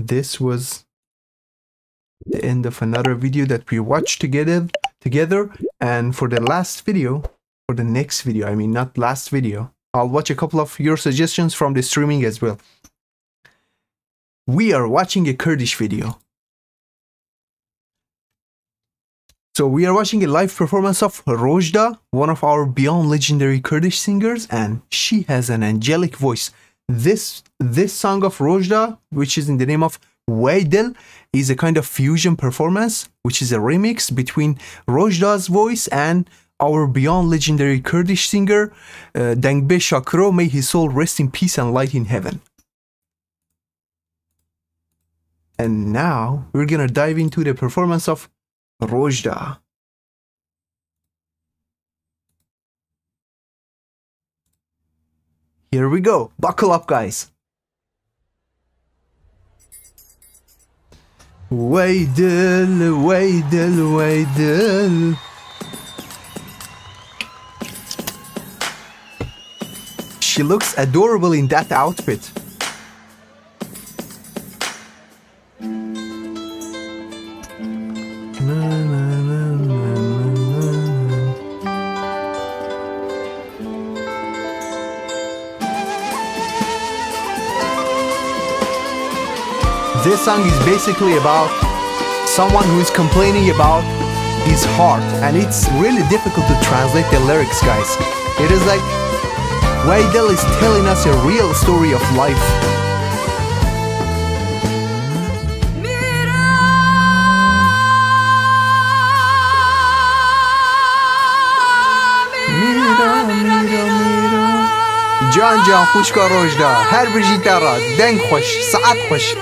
this was the end of another video that we watched together together. And for the last video for the next video i mean not last video i'll watch a couple of your suggestions from the streaming as well. We are watching a kurdish video. So we are watching a live performance of Rojda, one of our beyond legendary Kurdish singers, and she has an angelic voice. This this song of Rojda, which is in the name of Wey Dil is a kind of fusion performance, which is a remix between Rojda's voice and our beyond legendary Kurdish singer, uh, Dengbej Şakiro. May his soul rest in peace and light in heaven. And now we're gonna dive into the performance of Rojda. Here we go. Buckle up, guys. Wey Dil, Waidel, Wey Dil. She looks adorable in that outfit. This song is basically about someone who is complaining about his heart and it's really difficult to translate the lyrics guys. It is like Wey Dil is telling us a real story of life. جان جان خوشگاه روشدا هر بجی دارا دنگ خوش ساعت خوش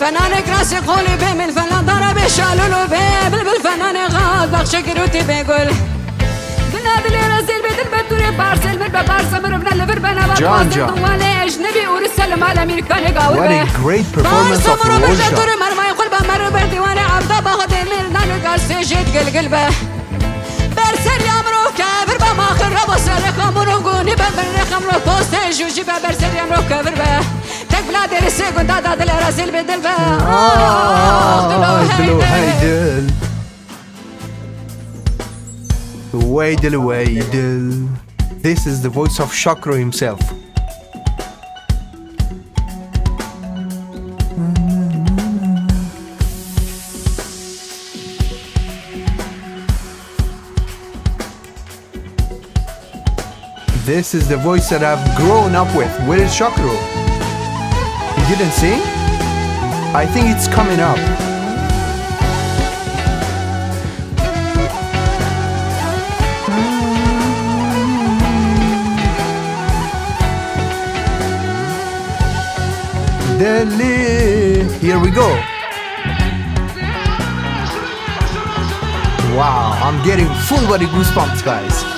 فنان کراس قولی به من فنان داره به شالون و به بل بل فنان غاز بخش گروتی به گل. بنا دل رزیل به دل بدور بارسل بر به بارسا مرم نه لور بنا با جان جان. دوالش نبی اور مال علی امریکان گاور What a great performance of Roja دور مرمای قلب مرو بر دیوان عبد با خود من نانو گارسی جد گل گل به. برسل امرو کبر با ماخر ربا سر خمرو گونی به بر خمرو پاست جوجی به برسل امرو کبر. بلاد السيق ونتعدى الراسل بدل بلو هيدل ويدل ويدل This is the voice of Şakiro himself. This is the voice that I've grown up with. Where is Şakiro? Didn't see? I think it's coming up. Delhi. Here we go. Wow, I'm getting full body goosebumps, guys.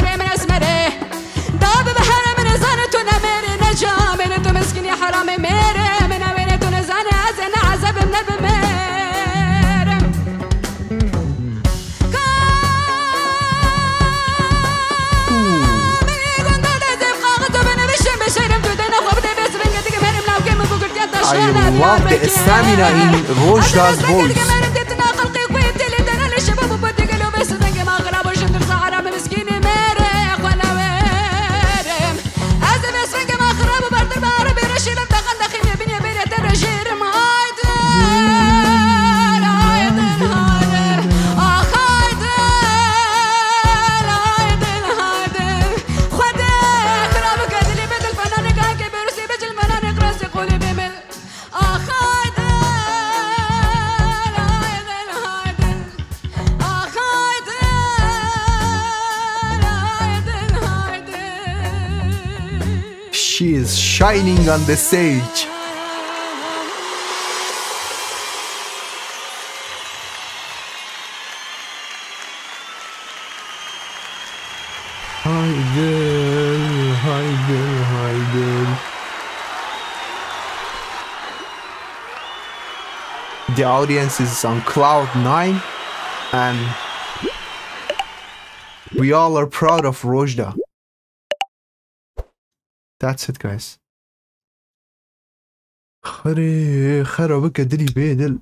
I love the stamina in Rojda's voice. She is shining on the stage. Haydi, haydi, haydi. The audience is on cloud nine, and we all are proud of Rojda. That's it, guys. خري خرابك دلي بيدل